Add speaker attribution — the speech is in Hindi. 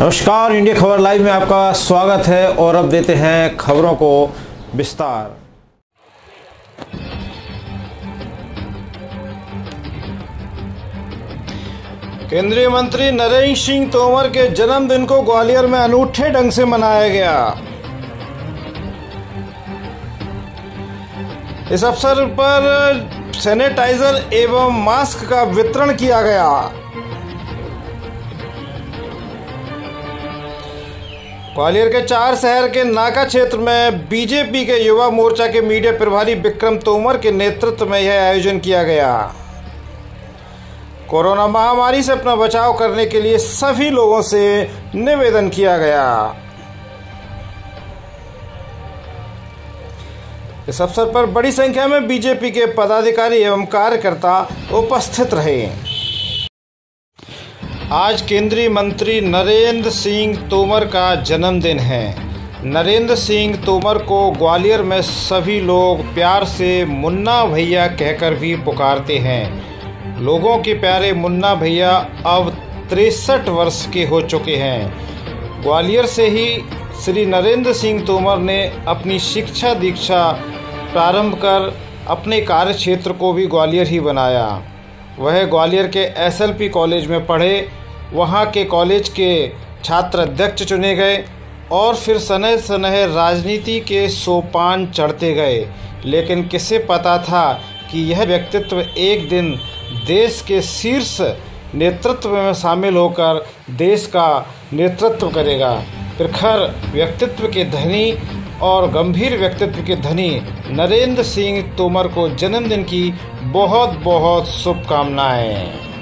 Speaker 1: नमस्कार, इंडिया खबर लाइव में आपका स्वागत है और अब देते हैं खबरों को विस्तार। केंद्रीय मंत्री नरेंद्र सिंह तोमर के जन्मदिन को ग्वालियर में अनूठे ढंग से मनाया गया। इस अवसर पर सैनिटाइजर एवं मास्क का वितरण किया गया। ग्वालियर के चार शहर के नाका क्षेत्र में बीजेपी के युवा मोर्चा के मीडिया प्रभारी विक्रम तोमर के नेतृत्व में यह आयोजन किया गया। कोरोना महामारी से अपना बचाव करने के लिए सभी लोगों से निवेदन किया गया। इस अवसर पर बड़ी संख्या में बीजेपी के पदाधिकारी एवं कार्यकर्ता उपस्थित रहे। आज केंद्रीय मंत्री नरेंद्र सिंह तोमर का जन्मदिन है। नरेंद्र सिंह तोमर को ग्वालियर में सभी लोग प्यार से मुन्ना भैया कहकर भी पुकारते हैं। लोगों के प्यारे मुन्ना भैया अब तिरसठ वर्ष के हो चुके हैं। ग्वालियर से ही श्री नरेंद्र सिंह तोमर ने अपनी शिक्षा दीक्षा प्रारंभ कर अपने कार्य क्षेत्र को भी ग्वालियर ही बनाया। वह ग्वालियर के एसएलपी कॉलेज में पढ़े। वहाँ के कॉलेज के छात्र अध्यक्ष चुने गए और फिर सनह सनह राजनीति के सोपान चढ़ते गए। लेकिन किसे पता था कि यह व्यक्तित्व एक दिन देश के शीर्ष नेतृत्व में शामिल होकर देश का नेतृत्व करेगा। प्रखर व्यक्तित्व के धनी और गंभीर व्यक्तित्व के धनी नरेंद्र सिंह तोमर को जन्मदिन की बहुत बहुत शुभकामनाएँ।